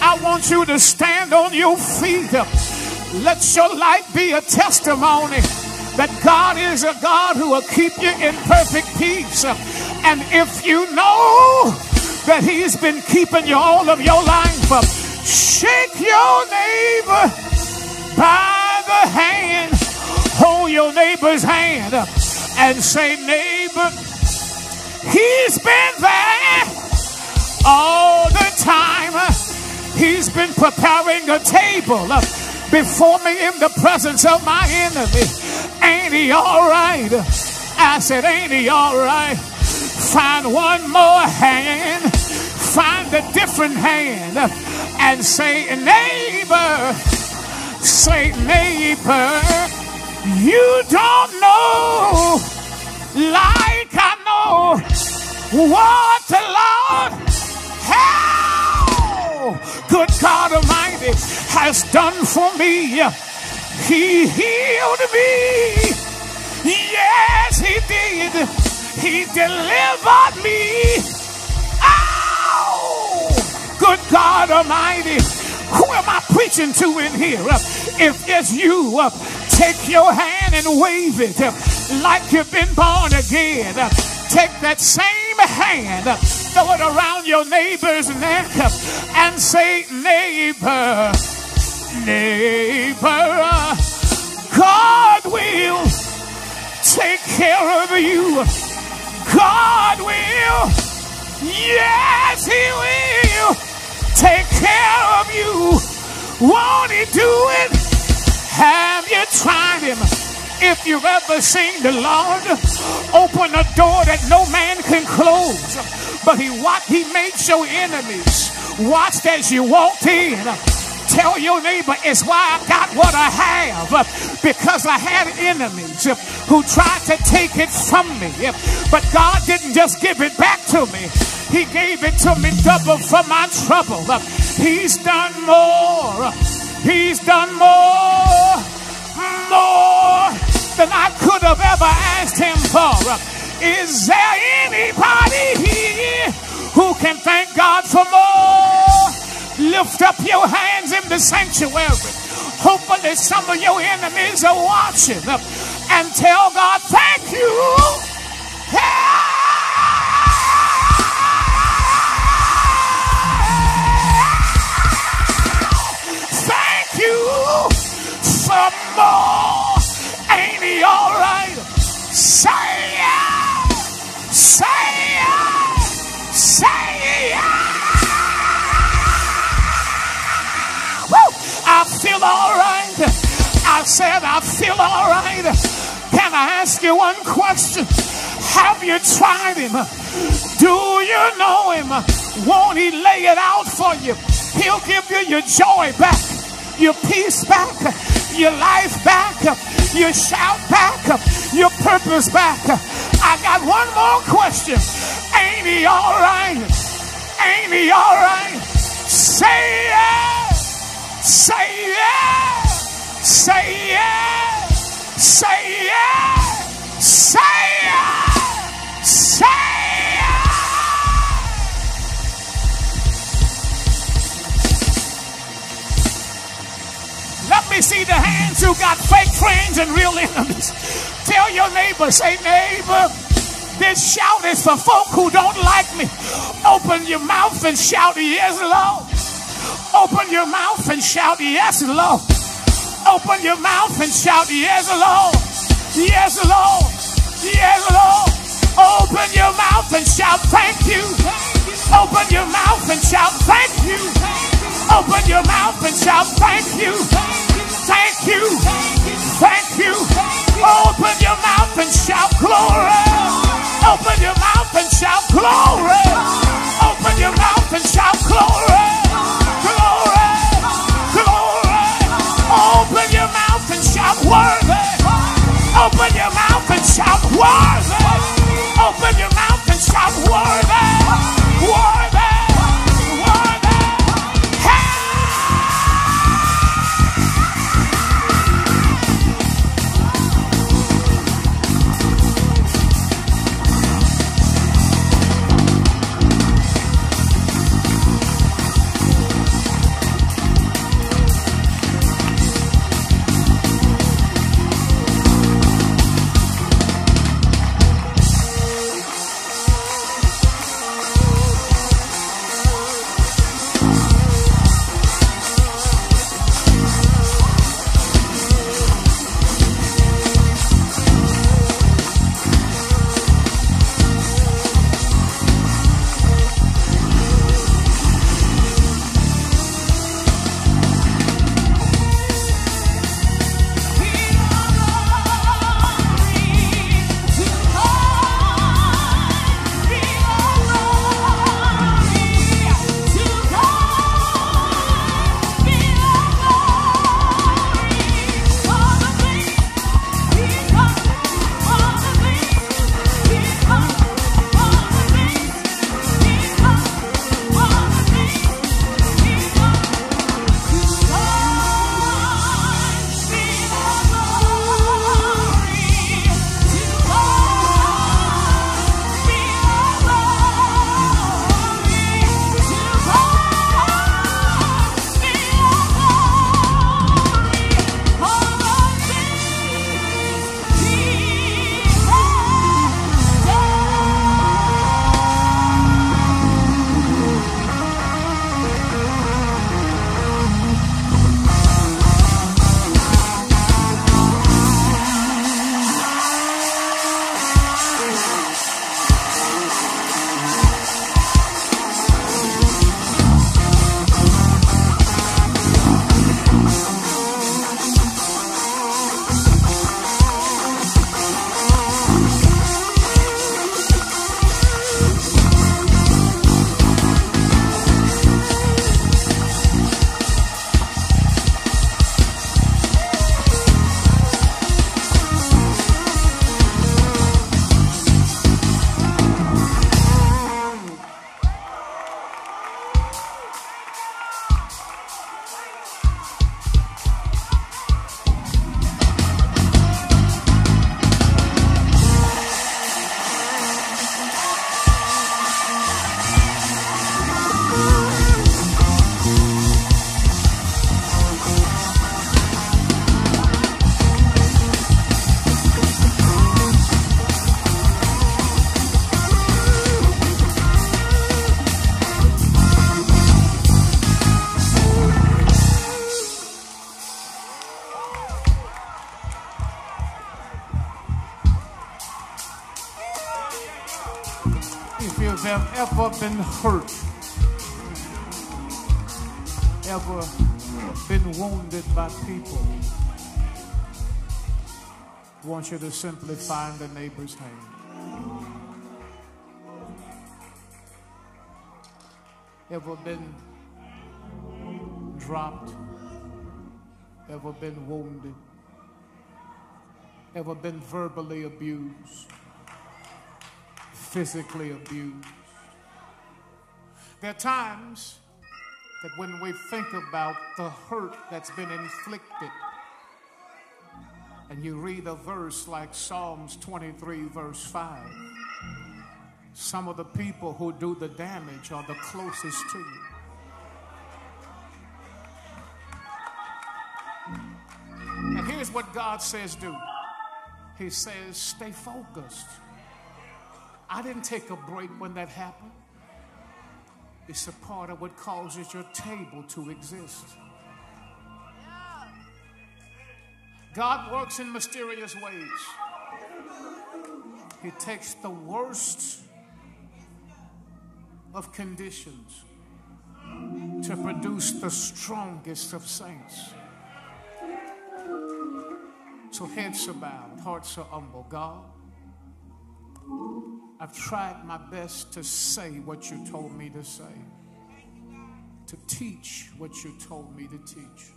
I want you to stand on your feet. Let your life be a testimony that God is a God who will keep you in perfect peace. And if you know that He's been keeping you all of your life, shake your neighbor by the hand, hold your neighbor's hand, and say, Neighbor, He's been there all the time. He's been preparing a table before me in the presence of my enemy. Ain't he all right? I said, Ain't he all right? Find one more hand. find a different hand and say, neighbor, say, neighbor, you don't know like I know what the Lord how good God Almighty has done for me. He healed me. Yes, He did. He delivered me. Ow! Good God Almighty. Who am I preaching to in here? If it's you, take your hand and wave it like you've been born again. Take that same hand, throw it around your neighbor's neck, and say, Neighbor, neighbor, God will take care of you. God will, yes, He will take care of you. Won't He do it? Have you tried Him? If you've ever seen the Lord open a door that no man can close, but He what He makes your enemies watched as you walked in. Tell your neighbor it's why I got what I have because I had enemies who tried to take it from me. But God didn't just give it back to me, He gave it to me double for my trouble. He's done more. He's done more, more than I could have ever asked Him for. Is there anybody here who can thank God for more? Lift up your hands in the sanctuary. Hopefully, some of your enemies are watching and tell God, Thank you. Thank you for more. All right? Say yeah. Say yeah. Say yeah. Woo! I feel all right. I said I feel all right. Can I ask you one question? Have you tried him? Do you know him? Won't he lay it out for you? He'll give you your joy back, your peace back, your life back, your shout back, your purpose back. I got one more question. Ain't he all right? Ain't he all right? Say yeah. Say yeah. Say yeah. Say yeah. Say yeah. Say yeah. Let me see the hands who got fake friends and real enemies. Tell your neighbor, say, neighbor, this shout is for folk who don't like me. Open your mouth and shout, yes, Lord. Open your mouth and shout, yes, Lord. Open your mouth and shout, yes, Lord. Yes, Lord. Yes, Lord. Open your mouth and shout, thank you. Open your mouth and shout, thank you. Open your mouth and shout, thank you. Thank you. Thank you. Open your mouth and shout, glory. Open your mouth and shout, glory. Open your mouth and shout, If you've ever been hurt, ever been wounded by people, I want you to simply find a neighbor's hand. Ever been dropped? Ever been wounded? Ever been verbally abused? Physically abused? There are times that when we think about the hurt that's been inflicted, and you read a verse like Psalms 23, verse 5, some of the people who do the damage are the closest to you. And here's what God says do He says, stay focused. I didn't take a break when that happened. It's a part of what causes your table to exist. God works in mysterious ways. He takes the worst of conditions to produce the strongest of saints. So heads are bowed, hearts are humble. God, I've tried my best to say what you told me to say, to teach what you told me to teach,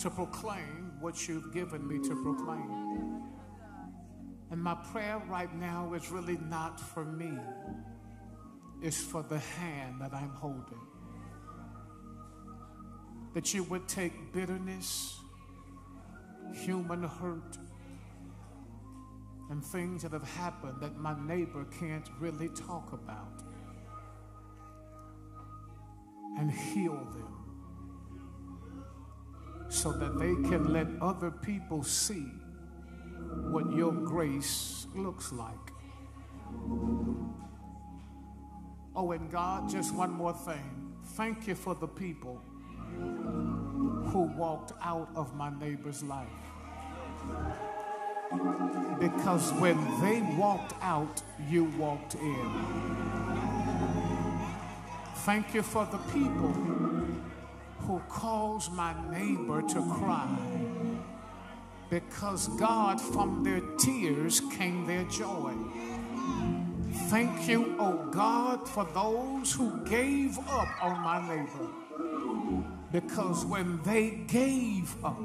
to proclaim what you've given me to proclaim. And my prayer right now is really not for me, it's for the hand that I'm holding. That you would take bitterness, human hurt, and things that have happened that my neighbor can't really talk about and heal them so that they can let other people see what your grace looks like. Oh, and God, just one more thing. Thank you for the people who walked out of my neighbor's life. Because when they walked out, you walked in. Thank you for the people who caused my neighbor to cry. Because God, from their tears came their joy. Thank you, oh God, for those who gave up on my neighbor. Because when they gave up,